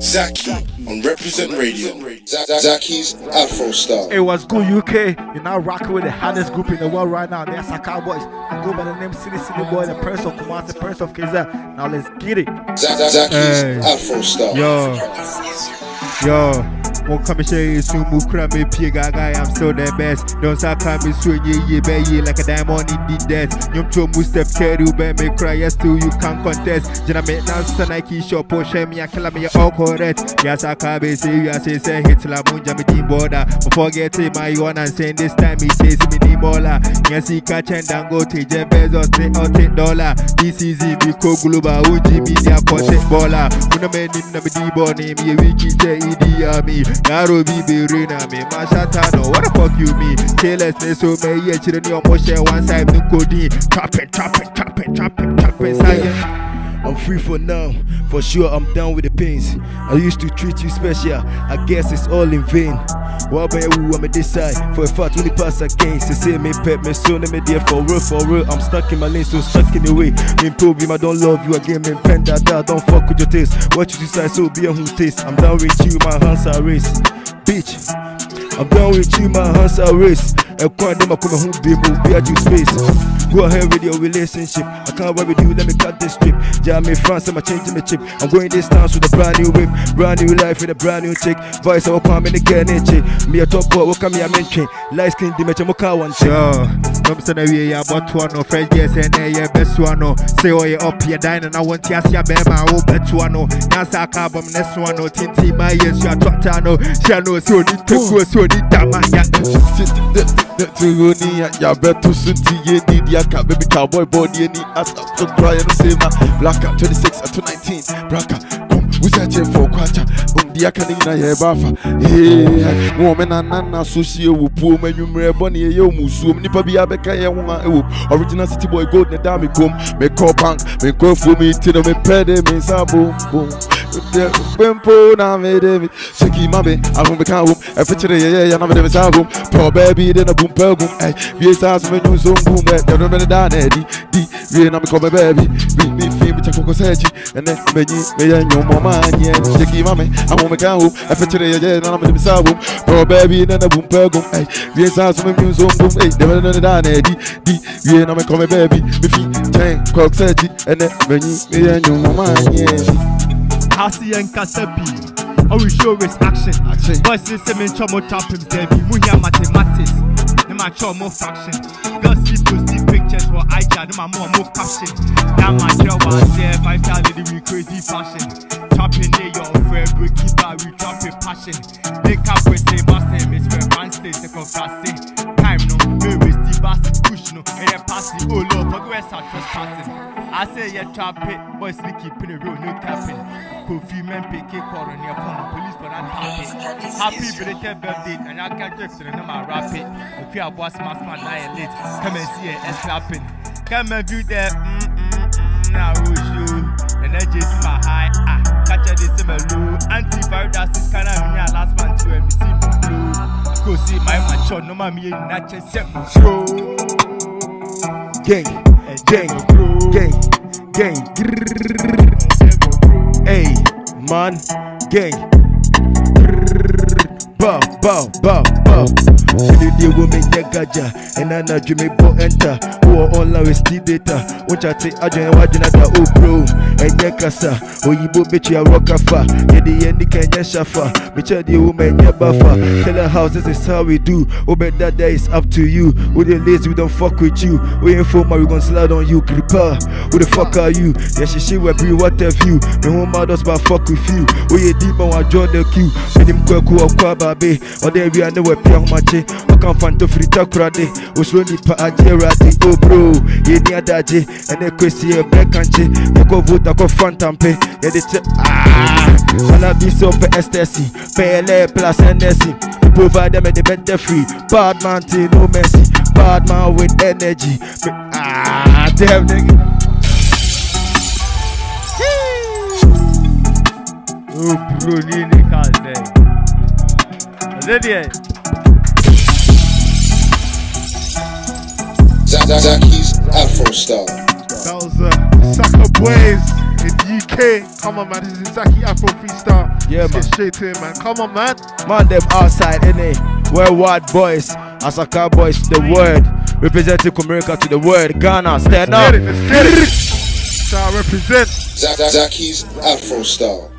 Zacky on Reprezent Radio. Zacky's Afro Style. It was good UK. You're now rocking with the hottest group in the world right now. They're Saka Boys. I go by the name City City Boy, the Prince of Kumasi, the Prince of KZ. Now let's get it. Zacky's Hey. Afro Style. Yo, yo, won't come and share you soon. Move crap me, pig guy. I'm still the best. Don't say come me swing ye ye be like a diamond in the death. Yum to move step carry be me cry yes still you can't contest. Jena me now Nike shop oh, or share me a kill me all correct. Yes I can be say you say say hit la munja me team border. Forget my one and saying this time he says me ni mola. He catch and then go take Jeff Bezos take or take dollar. This is it because global uji media content baller. Una me ni na me di boni me wiki je idi ami. Yaro bi be rena me mashatano. What the fuck you mean? Careless me so me ye chire ni omo one side me coding. Trap it, trap it, trap it, trap it, trap it. I'm free for now, for sure I'm down with the pains. I used to treat you special, I guess it's all in vain. Why by you I'm this side for a fact when it pass against they say me pet me so me dear for real for real I'm stuck in my lane so stuck in the way. Me problem I don't love you again me pen that don't fuck with your taste. What you decide so be a who taste. I'm down with you my hands are raised. Bitch I'm down with you my hands are raised. And quite them I come home be move be at you space Go ahead with your relationship. I can't work with you, let me cut this strip. Yeah, me France, I'm changing the chip. I'm going this dance with a brand new whip, brand new life with a brand new chick. Voice of a in again, chick. Me a top boy, what come here, mention. Light skin, dimension, mocha one chick. Yo, I'm saying we ya but one no fresh yes and yeah best one no. Say oh you up here dine and I want ya see be my oh bet one no. Nasa carbon next one no tinti my yes you are twata no. She no so ni to go so ni dama ya. Tuni ya betu sunti ye ni di aka baby cowboy body ni as up to cry and say ma black at 26 at 19 braka boom we search for kwacha boom di aka ni na ye bafa eh wo me na na na so sie wo puo ma nwumre body ye ye musuom nipa bi abeka ye ho a wo original city boy gold na da me kom. Me call bank me call for me tino me pede me sa boom boom Bempo na me. De me Shaki mabe Ahum be kan hum Efichire ye ye ya na me de me sa hum Pro baby de na boom pe gum Ay Wie sa so me nyun so boom Me de no me da na di Di. Wie na me come baby Me me fi me chako sechi Ene me ni me ya nyum mo ma nye Shaki mame Ahum be kan hum Efichire ye ye na me de me sa hum Pro baby de na boom pe gum Ay Wie sa so me nyun so boom Ay de me no da na di Di Wie na me come baby Me fi Chen Kwak sechi Ene me ni me ya nyum mo ma nye Hasi and Kasapi. I will show his action. Action. Boys is seven chomo trap him Debbie. We hear mathematics. No my chomo fraction. Girls see post the pictures for IG. No my more more caption. Now my girl was there. Five lady we crazy fashion. Trapping near your. We keep out. We trapping passion. Link up with say master. Miss friend Francis. The confessing. Bass push no. And then pass it. Oh lord. Forget where start trespassing. I say yeah trap it. Boys we keeping it real. No capping. Kofi men pick it call on your phone. Police for that topic. Happy belated birthday. And I can't just in my rap it. If you are boss mass man now late. Come and see it. It's clapping. Come and view that. Mm mm mm. Now who's you? And then just my high. Ah. Catch a this in my low. Antivirus Go see my macho. No mammy. Not just set me bro. Gang, gang, gang, gang. Hey, man, gang. Bow, bow, bow, bow. Fili the woman ya gaja, and I know you may bo enter. Who are all our still data. Out, I join watching at the oh bro. Ya kasa, oh bo bitch ya rock afa. Yeah, the end can ya shafa. Bitch ya the woman ya buffer. Tell her house this is how we do. Oh bet that day is up to you. With the lazy we don't fuck with you. We ain't for my we gon' slide on you. Creeper, who the fuck are you? Yeah, she she will be what have you. Me home us but fuck with you. Oh yeah, demon I draw the queue. When him kweku or kwa babe. Or then we are nowhere pia mache. I can't find to free talk rade. Oslo ni pa aje rade. Oh bro, ye ni adaje. And then kwesi ye black kanche. Yako vote ako fantampe. Yeah, they check. Ah, I'll be so for ecstasy. PLA plus NSC. We provide them with the better free. Bad man till no mercy. Bad man with energy. Me- Ah, damn nigga. Oh, bro, Nini Kaze. Lydia. Zacky's Afro Style. That was uh, Saka Boys in the UK. Come on, man. This is Zacky Afro Freestyle. Yeah, Let's man. get straight to it, man. Come on, man. Man, them outside, innit? We're what boys, Asakaa boys, the word. Representing America to the world. Ghana, stand up. Let's Get up. it. Let's get it. Shall represent. Zacky's Afro style.